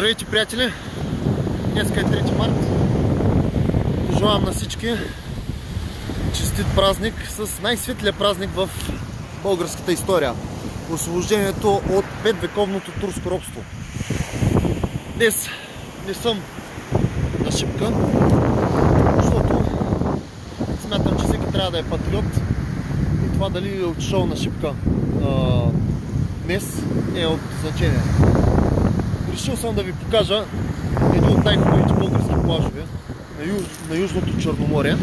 Здравейте, приятели! Днеска е 3 март. Пожелавам на всички честит празник с най-светлия празник в българската история. Освобождението от 5 вековното турско робство. Днес не съм на шипка, защото смятам, че всеки трябва да е патриот и това дали е отишъл на шипка днес е от значение. Решил съм да ви покажа един от най-хубавите български плажове на, юж, на Южното Черноморие.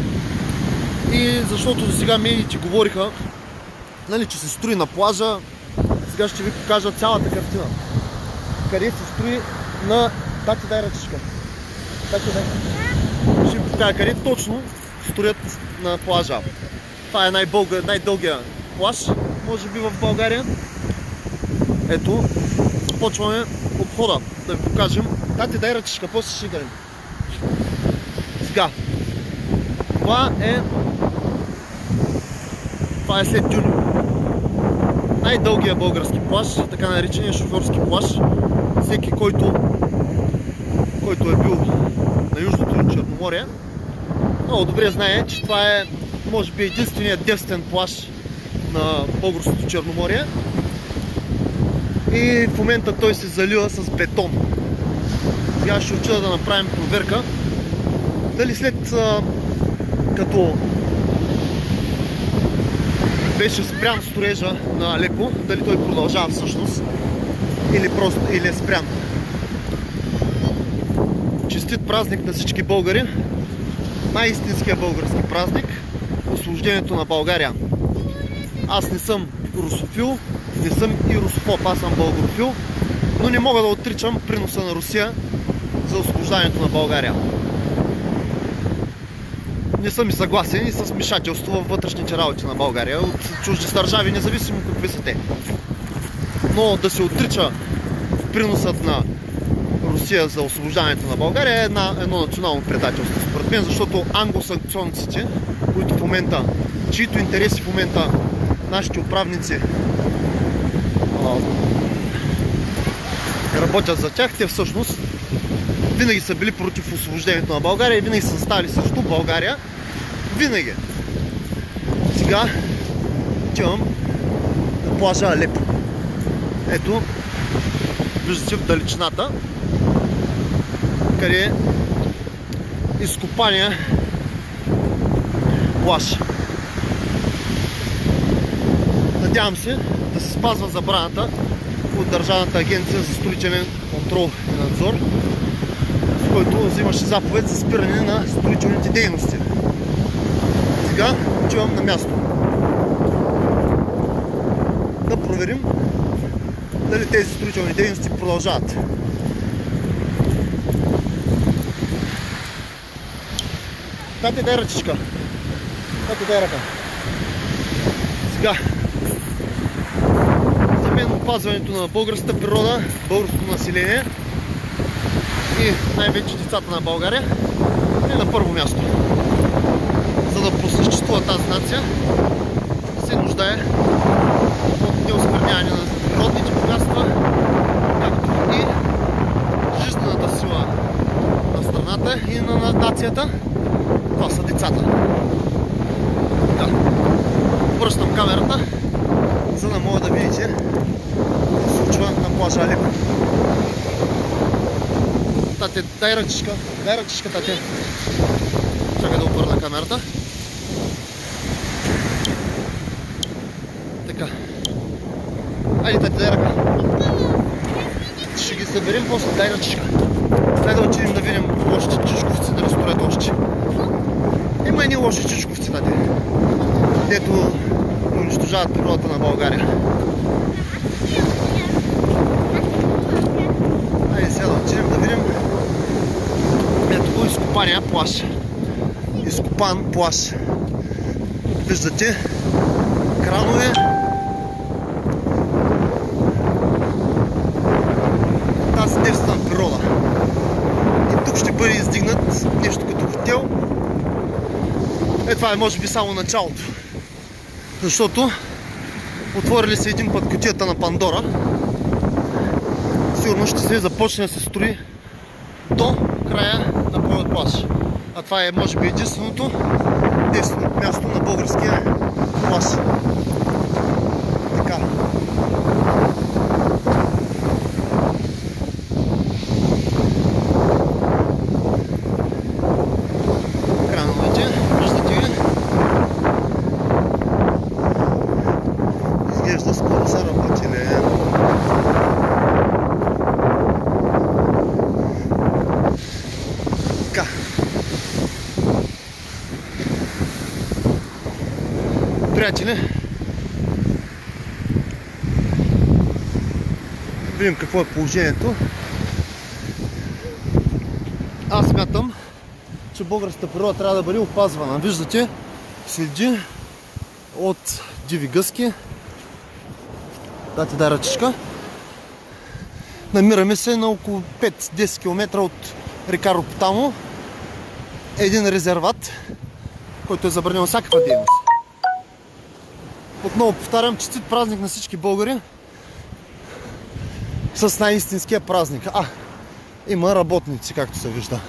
И защото до сега медиите говориха, нали, че се строи на плажа, сега ще ви покажа цялата картина. Къде се строи на... Тати дай ръчичка. Тати дай. Ще ви покажа къде точно строят на плажа. Това е най-дългия плаж, може би в България. Ето, започваме обхода да ви покажем. Тати, дай ръчишка, после ще гледам. Сега. Това е... Това е след Дюни. Най-дългия български плаж, така наречения шофьорски плаж. Всеки, който, който е бил на Южното Черноморие, много добре знае, че това е може би единственият девствен плаж на българското Черноморие и в момента той се залива с бетон. Сега ще отида да направим проверка дали след като беше спрян строежа на Алепо, дали той продължава всъщност или просто или е спрян. Честит празник на всички българи! Най-истинския български празник освобождението на България. Аз не съм русофил, не съм и русофоб, аз съм българофил, но не мога да отричам приноса на Русия за освобождането на България. Не съм и съгласен и с мишателство във вътрешните работи на България от чужди държави, независимо какви са те. Но да се отрича приносът на Русия за освобождането на България е една, едно национално предателство, според мен, защото англосанкционците, които в момента, чието интереси в момента нашите управници работят за тях, те всъщност винаги са били против освобождението на България и винаги са стали срещу България. Винаги. Сега отивам на плажа Алепо. Ето, виждате в далечината, къде е изкопания плаж. Надявам се да се спазва забраната от Държавната агенция за строителен контрол и надзор, в който взимаше заповед за спиране на строителните дейности. Сега отивам на място. Да проверим дали тези строителни дейности продължават. Тати, дай ръчичка. Тати, дай ръка. Сега. Опазването на българската природа, българското население и най-вече децата на България е на първо място. За да просъществува тази нация се нуждае от неоскверняване на природните богатства, както и жизнената сила на страната и на нацията. Това са децата. Така. Връщам камерата, за да мога да видите какво се случва на плажа Алеп. Тате, дай ръчичка, дай ръчичка, тате. Чакай да обърна камерата. Така. Айде, тате, дай ръка. Ще ги съберем после, дай ръчичка. Дай да отидем да видим още чичковци да разстроят още. Има едни лоши чичковци, тате. Дето унищожават природата на България. Айде сега да отидем да видим ето изкопания плаш. Изкопан плаш. Виждате кранове. Тази девствена природа. И тук ще бъде издигнат нещо като хотел. Е, това е може би само началото. Защото отворили се един път кутията на Пандора. Сигурно ще се започне да се строи до края на моят плаж. А това е може би единственото действено място на българския плаж. Така. Крановете, виждате ли? Изглежда скоро са работили. Така. Приятели, видим какво е положението. Аз смятам, че българската природа трябва да бъде опазвана. Виждате, следи от диви гъски. Дайте дай ръчичка. Намираме се на около 5-10 км от река Роптамо. Един резерват, който е забранил всякаква дейност. Отново повтарям, честит празник на всички българи с най-истинския празник. А, има работници, както се вижда.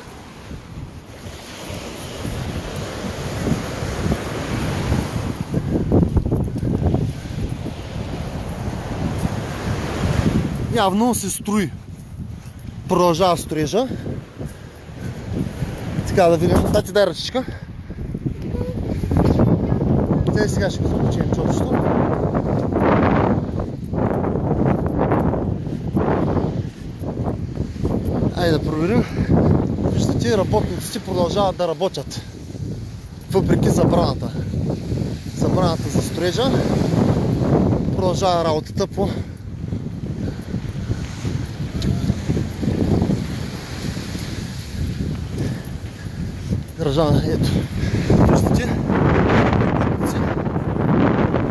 Явно се строи. Продължава строежа. Така да видим. Да ти дай ръчичка. Сега ще го започнем чопчето. Айде да проверим. Виждате, работниците продължават да работят. Въпреки забраната. Забраната за строежа. Продължава работата по държава. Ето. Виждате? Работници.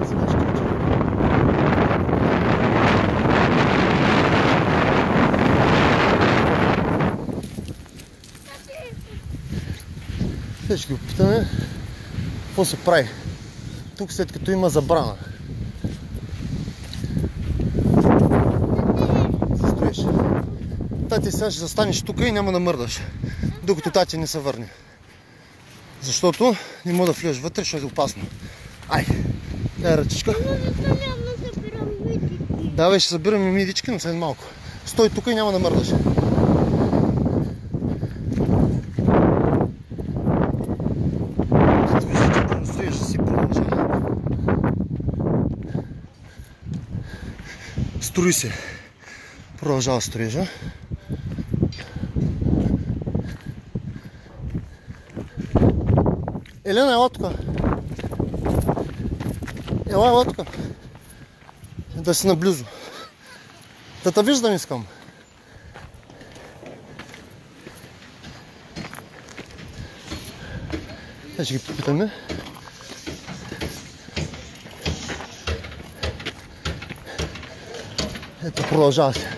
Сега ще кажа. Сега ще попитаме какво се прави. Тук след като има забрана. За строеж. Тати сега ще застанеш тук и няма да мърдаш. Докато тати не се върне. Защото не мога да влезеш вътре, ще е опасно. Ай, дай ръчичка. Давай, ще събираме мидички, но след малко. Стой тук и няма да мърдаш. Като виждате, строежа си продължава. Строи се. Продължава строежа. Елена, ела тук. Ела, ела тук. Да си наблизо. Да те виждам искам. Е, ще ги попитаме. Ето, продължава се.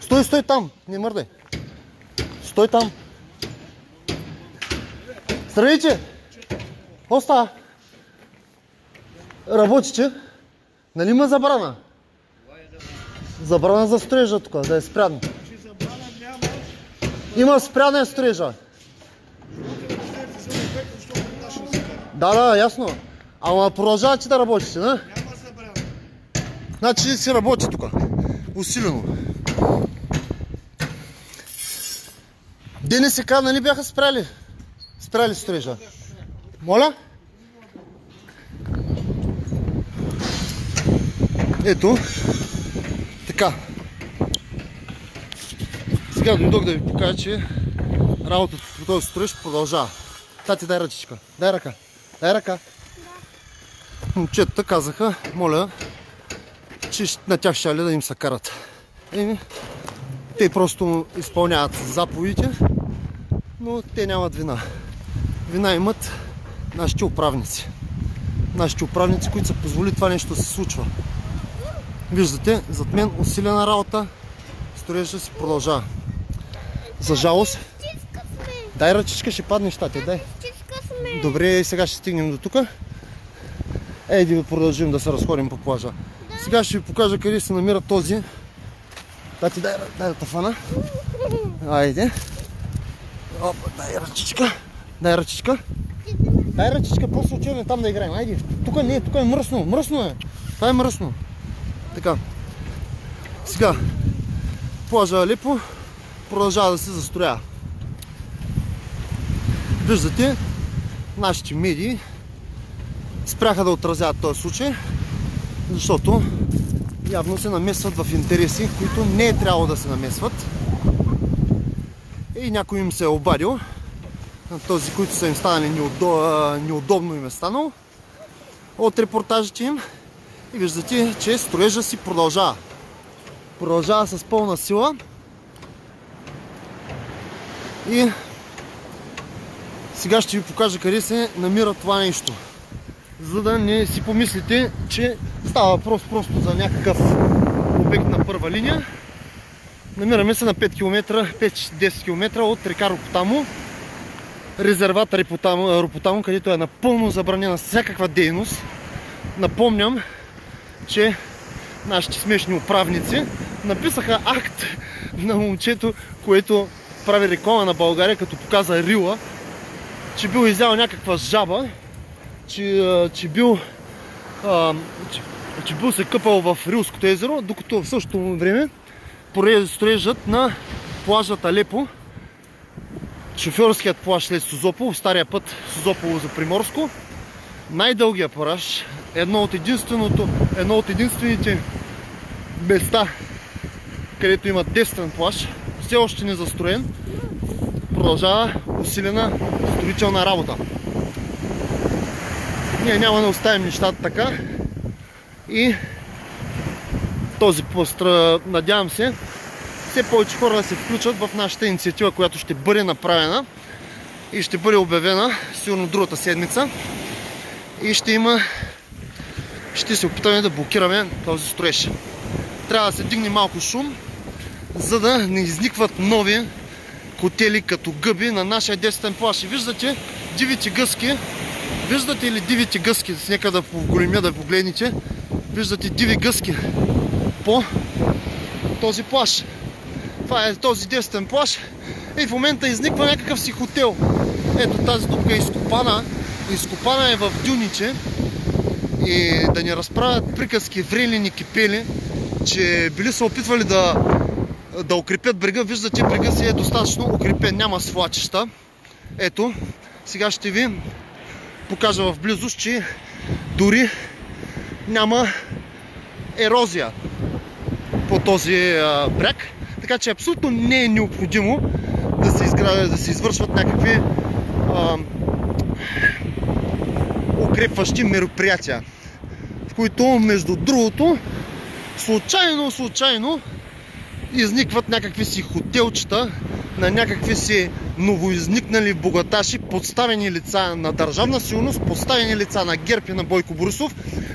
Стой, стой там, не мърдай. Стой там. Здравейте! Става? Работите? Нали има забрана? Забрана за строежа тук, да е спряно. Има спряна строежа. Да, да, ясно. Ама продължавате да работите, не? Значи си работи тук. Усилено. ДНСК нали бяха спряли? Спряли строежа. Моля? Ето. Така. Сега дойдох да ви покажа, че работата по този строеж продължава. Тати, дай ръчичка. Дай ръка. Дай ръка. Момчетата казаха, моля, че на тях ще да им се карат. Еми, те просто изпълняват заповедите, но те нямат вина. Вина имат нашите управници. Нашите управници, които са позволи това нещо да се случва. Виждате, зад мен усилена работа, строежа си продължава. За жалост, дай ръчичка, ще падне щате, дай. Добре, сега ще стигнем до тук. Ей, да продължим да се разходим по плажа. Сега ще ви покажа къде се намира този. Тати, дай, дай да те фана. Айде. Опа, дай ръчичка. Дай ръчичка. Дай ръчичка, просто отиваме там да играем. Айде. Тук не, тук е мръсно. Мръсно е. Това е мръсно. Така. Сега. Плажа Алепо продължава да се застроява. Виждате, нашите медии спряха да отразяват този случай, защото явно се намесват в интереси, които не е трябвало да се намесват. И някой им се е обадил, на този, които са им станали неудобно им е станало, от репортажите им и виждате, че строежа си продължава. Продължава с пълна сила и сега ще ви покажа къде се намира това нещо. За да не си помислите, че става въпрос просто за някакъв обект на първа линия. Намираме се на 5 км, 5-10 км от река Ропотамо. Резерват Ропотамо, където е напълно забранена всякаква дейност. Напомням, че нашите смешни управници написаха акт на момчето, което прави реклама на България, като показа Рила, че бил изял някаква жаба, че, че бил че, че бил се къпал в Рилското езеро, докато в същото време строежът на плажът Алепо, шофьорският плаж след Сузопол, стария път Сузополо за Приморско, най-дългия параж, едно от, едно от единствените места, където има дестрен плаж, все още не застроен, продължава усилена строителна работа. Ние няма да оставим нещата така и този пост, надявам се, все повече хора да се включат в нашата инициатива, която ще бъде направена и ще бъде обявена сигурно другата седмица и ще има ще се опитаме да блокираме този строеж. Трябва да се дигне малко шум, за да не изникват нови хотели като гъби на нашия десетен плаш. И виждате дивите гъски. Виждате ли дивите гъски? Нека да поголемя да погледнете. Виждате диви гъски по този плаш. Това е този десетен плаш. И в момента изниква някакъв си хотел. Ето тази дупка е изкопана. Изкопана е в дюниче. И да ни разправят приказки врели кипели, че били са опитвали да да укрепят брега. Виждате, брега си е достатъчно укрепен, няма свлачища. Ето, сега ще ви покажа в близост, че дори няма ерозия по този бряг. Така че абсолютно не е необходимо да се, изград... да се извършват някакви а, укрепващи мероприятия, в които между другото случайно, случайно изникват някакви си хотелчета на някакви си новоизникнали богаташи, подставени лица на държавна силност, подставени лица на Герпи на Бойко Борисов,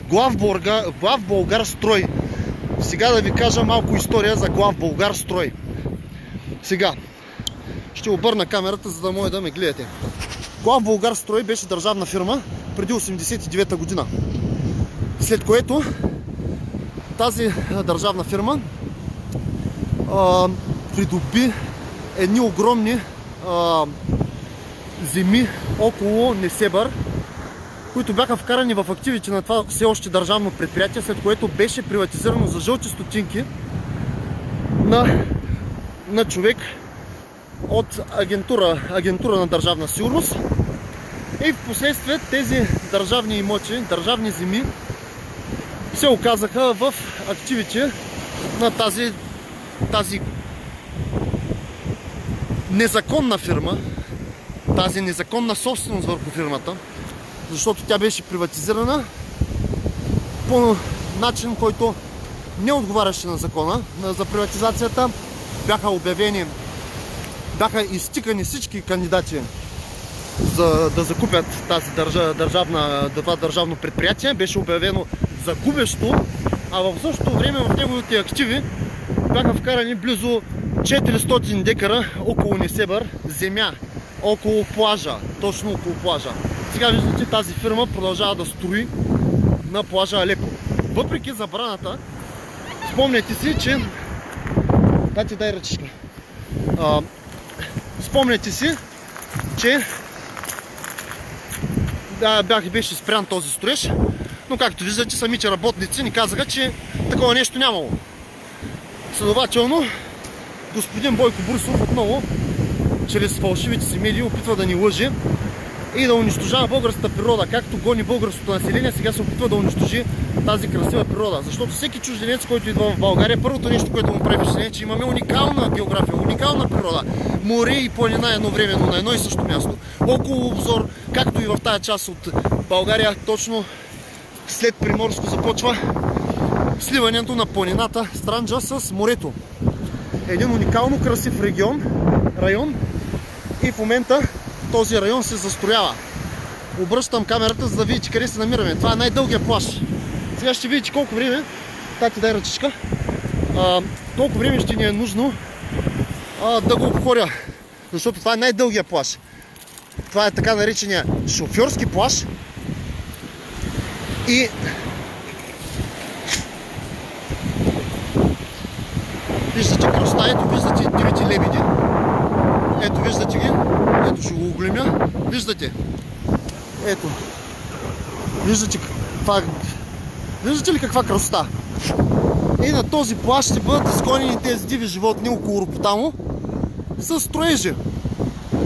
глав, Българ, глав Българ строй. Сега да ви кажа малко история за глав Българ строй. Сега, ще обърна камерата, за да може да ме гледате. Глав Българ строй беше държавна фирма преди 89 година. След което тази държавна фирма а, придоби едни огромни земи около Несебър, които бяха вкарани в активите на това все още държавно предприятие, след което беше приватизирано за жълти стотинки на, на човек от агентура, агентура на държавна сигурност. И в последствие тези държавни имоти, държавни земи се оказаха в активите на тази тази незаконна фирма, тази незаконна собственост върху фирмата, защото тя беше приватизирана по начин, който не отговаряше на закона за приватизацията. Бяха обявени, бяха изтикани всички кандидати за да закупят тази държавна, това държавно предприятие. Беше обявено за губещо, а в същото време в неговите активи бяха вкарани близо 400 декара около Несебър земя, около плажа, точно около плажа. Сега виждате тази фирма продължава да строи на плажа Алепо. въпреки забраната, спомняте си, че... Да ти дай ръчичка. А, спомняте си, че да, бях, беше спрян този строеж, но както виждате, самите работници ни казаха, че такова нещо нямало. Следователно, господин Бойко Борисов отново, чрез фалшивите си медии, опитва да ни лъже и да унищожава българската природа. Както гони българското население, сега се опитва да унищожи тази красива природа. Защото всеки чужденец, който идва в България, първото нещо, което му прави е, че имаме уникална география, уникална природа. Море и планина едновременно на едно и също място. Около обзор, както и в тази част от България, точно след Приморско започва сливането на планината Странджа с морето. Един уникално красив регион, район и в момента този район се застроява. Обръщам камерата, за да видите къде се намираме. Това е най-дългия плаш. Сега ще видите колко време, тати дай ръчичка, а, колко време ще ни е нужно а, да го обходя. Защото това е най-дългия плаш. Това е така наречения шофьорски плаш. И Виждате кръста, ето виждате дивите лебеди. Ето виждате ги. Ето ще го оглемя. Виждате. Ето. Виждате това. Виждате ли каква красота? И на този плащ ще бъдат изгонени тези диви животни около Ропотамо с строежи.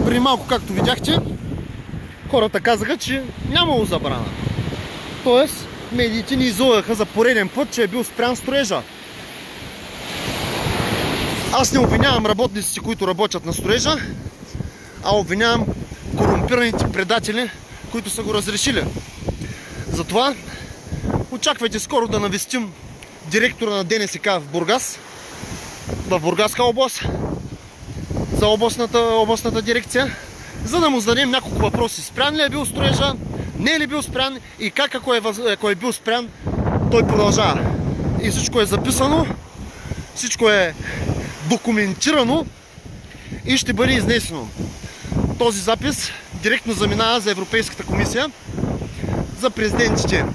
При малко, както видяхте, хората казаха, че нямало забрана. Тоест, медиите ни излъгаха за пореден път, че е бил спрян строежа. Аз не обвинявам работниците, които работят на строежа, а обвинявам корумпираните предатели, които са го разрешили. Затова очаквайте скоро да навестим директора на ДНСК в Бургас, в Бургаска област, за областната, областната дирекция, за да му зададем няколко въпроси. Спрян ли е бил строежа, не е ли бил спрян и как ако е, ако е бил спрян, той продължава. И всичко е записано, всичко е документирано и ще бъде изнесено. Този запис директно заминава за Европейската комисия, за президентите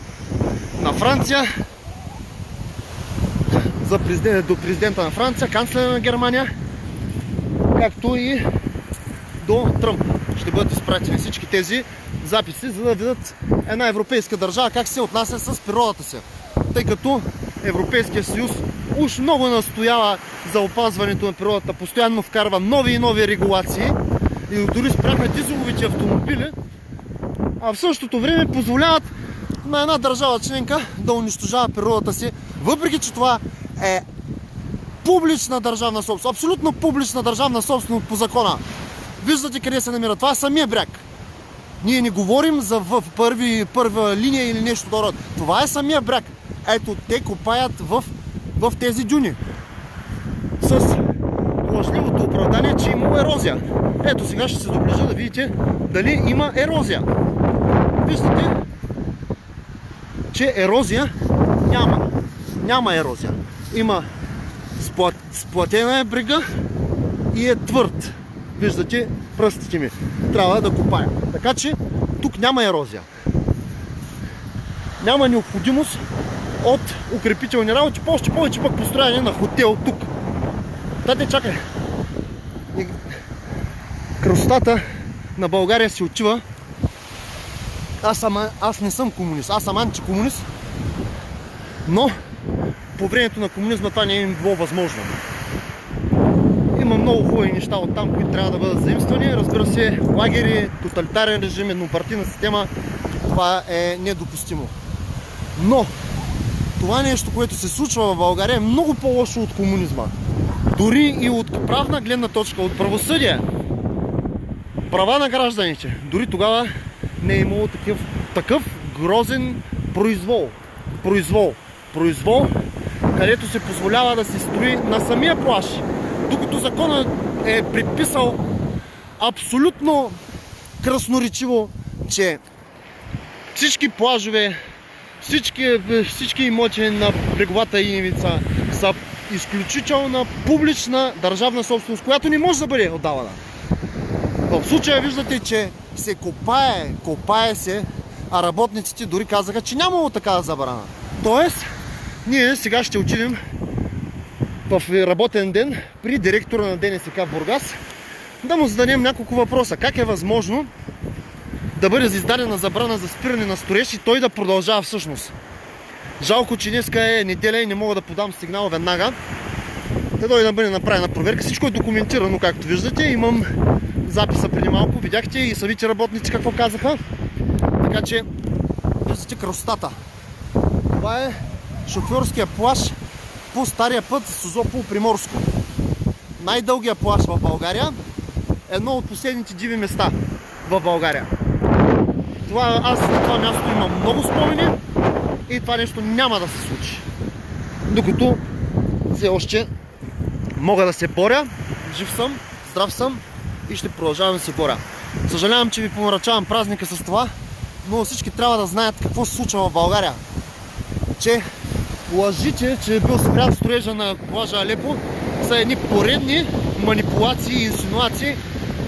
на Франция, за президент, до президента на Франция, канцлера на Германия, както и до Тръмп. Ще бъдат изпратени всички тези записи, за да видят една европейска държава как се отнася с природата си. Тъй като Европейския съюз уж много настоява за опазването на природата, постоянно вкарва нови и нови регулации и дори спряха дизеловите автомобили, а в същото време позволяват на една държава членка да унищожава природата си, въпреки че това е публична държавна собственост, абсолютно публична държавна собственост по закона. Виждате къде се намира. Това е самия бряг. Ние не говорим за в първи, първа линия или нещо друго. Това е самия бряг. Ето, те копаят в, в тези дюни. С лъжливото оправдание, че има ерозия. Ето сега ще се доближа да видите дали има ерозия. Виждате, че ерозия няма. Няма ерозия. Има сплат, сплатена е брега и е твърд. Виждате пръстите ми. Трябва да копая. Така че тук няма ерозия. Няма необходимост от укрепителни работи, още повече пък построяне на хотел тук. Тате, чакай. Красотата на България се отива. Аз, съм, аз не съм комунист, аз съм антикомунист, но по времето на комунизма това не е било възможно. Има много хубави неща от там, които трябва да бъдат заимствани. Разбира се, лагери, тоталитарен режим, еднопартийна система, това е недопустимо. Но това нещо, което се случва в България е много по-лошо от комунизма. Дори и от правна гледна точка, от правосъдие. Права на гражданите. Дори тогава не е имало такъв, такъв грозен произвол. Произвол. Произвол, където се позволява да се строи на самия плаш. Докато законът е предписал абсолютно красноречиво, че всички плажове, всички, всички имоти на бреговата иневица са изключителна публична държавна собственост, която не може да бъде отдавана. В случая виждате, че се копае, копае се, а работниците дори казаха, че нямало такава забрана. Тоест, Ние сега ще отидем в работен ден при директора на ДНСК в Бургас да му зададем няколко въпроса. Как е възможно да бъде издадена забрана за спиране на строеж и той да продължава всъщност? Жалко, че днеска е неделя и не мога да подам сигнал веднага. Да дойде да бъде направена проверка. Всичко е документирано, както виждате. Имам записа преди малко. Видяхте и самите работници какво казаха. Така че, виждате красотата. Това е шофьорския плаш по стария път Созопол Приморско. Най-дългия плаш в България. Едно от последните диви места в България. Това, аз на това място имам много спомени и това нещо няма да се случи. Докато все още мога да се боря, жив съм, здрав съм и ще продължавам да се боря. Съжалявам, че ви помрачавам празника с това, но всички трябва да знаят какво се случва в България. Че лъжите, че е бил спрят строежа на плажа Алепо, са едни поредни манипулации и инсинуации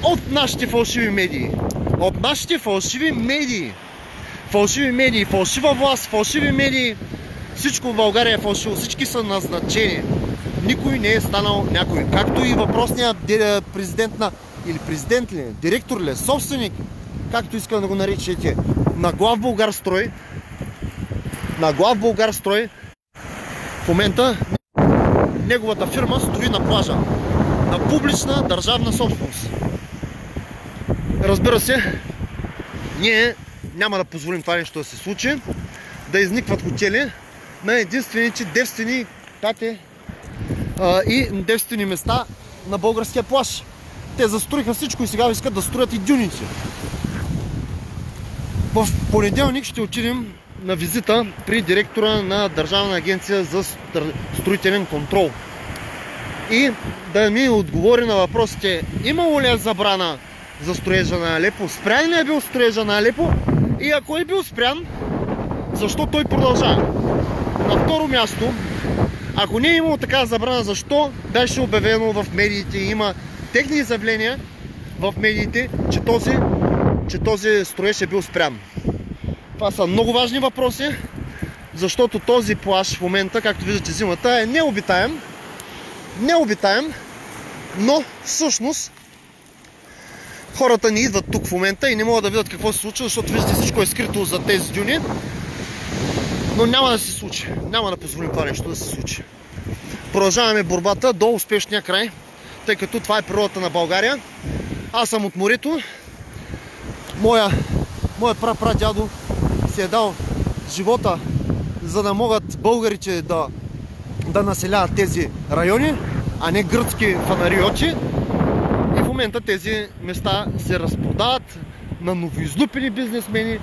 от нашите фалшиви медии. От нашите фалшиви медии. Фалшиви медии, фалшива власт, фалшиви медии. Всичко в България е фалшиво. Всички са назначени. Никой не е станал някой. Както и въпросният президент на... Или президент ли, директор ли, собственик, както искам да го наричате, на глав Българ строй, на глав Българ строй, в момента неговата фирма строи на плажа. На публична държавна собственост. Разбира се, ние няма да позволим това нещо да се случи, да изникват хотели на единствените девствени тате и девствени места на българския плаж. Те застроиха всичко и сега искат да строят и дюници. В понеделник ще отидем на визита при директора на Държавна агенция за строителен контрол. И да ми отговори на въпросите, имало ли е забрана за строежа на Алепо, спрян ли е бил строежа на Алепо и ако е бил спрян, защо той продължава? На второ място, ако не е имало такава забрана, защо беше обявено в медиите и има техни изявления в медиите, че този, че този строеж е бил спрян? Това са много важни въпроси, защото този плаш в момента, както виждате зимата, е необитаем. Необитаем, но всъщност хората не идват тук в момента и не могат да видят какво се случва, защото виждате всичко е скрито за тези дюни. Но няма да се случи. Няма да позволим това нещо да се случи. Продължаваме борбата до успешния край, тъй като това е природата на България. Аз съм от морето. Моя, моя прапрадядо си е дал живота, за да могат българите да, да населяват тези райони, а не гръцки фанариочи. Момента тези места се разпродават на новоизлупени бизнесмени,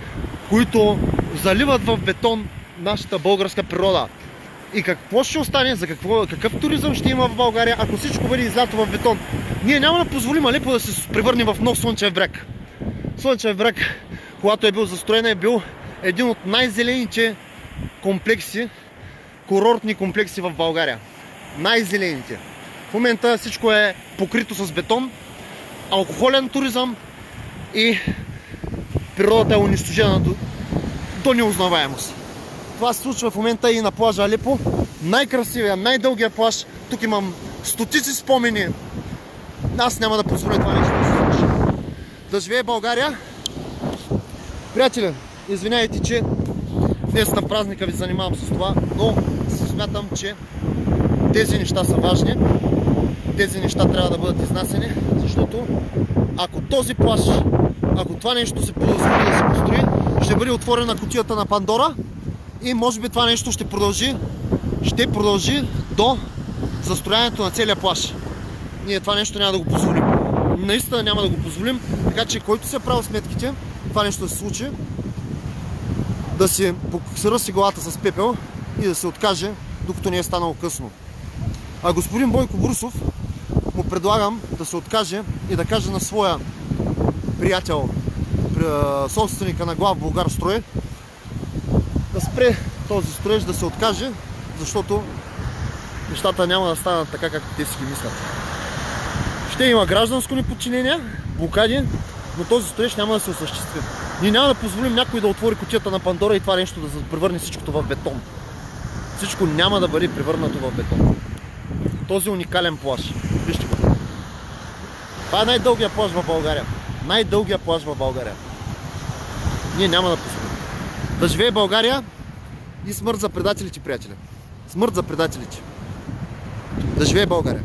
които заливат в бетон нашата българска природа. И какво ще остане, за какво, какъв туризъм ще има в България, ако всичко бъде излято в бетон? Ние няма да позволим Алепо да се превърне в нов Слънчев бряг. Слънчев бряг, когато е бил застроен, е бил един от най-зелените комплекси, курортни комплекси в България. Най-зелените. В момента всичко е покрито с бетон, алкохолен туризъм и природата е унищожена до, до неузнаваемост. Това се случва в момента и на плажа Алепо. Най-красивия, най-дългия плаж. Тук имам стотици спомени. Аз няма да позволя това нещо да се случи. Да живее България. Приятели, извиняйте, че днес на празника ви занимавам с това, но смятам, че тези неща са важни. Тези неща трябва да бъдат изнасени, защото ако този плаш, ако това нещо се позволи да се построи, ще бъде отворена кутията на Пандора и може би това нещо ще продължи, ще продължи до застрояването на целия плаш. Ние това нещо няма да го позволим. Наистина няма да го позволим, така че който се е правил сметките, това нещо да се случи, да си поксърси главата с пепел и да се откаже, докато не е станало късно. А господин Бойко Брусов му предлагам да се откаже и да каже на своя приятел, собственика на глав Българ строй, да спре този строеж, да се откаже, защото нещата няма да станат така, както те си ги мислят. Ще има гражданско неподчинение, блокади, но този строеж няма да се осъществи. Ние няма да позволим някой да отвори кутията на Пандора и това нещо да превърне всичкото в бетон. Всичко няма да бъде превърнато в бетон. Този уникален плаж. Това е най-дългия плаж в България. Най-дългия плаж в България. Ние няма да пуснем. Да живее България и смърт за предателите, приятели. Смърт за предателите. Да живее България!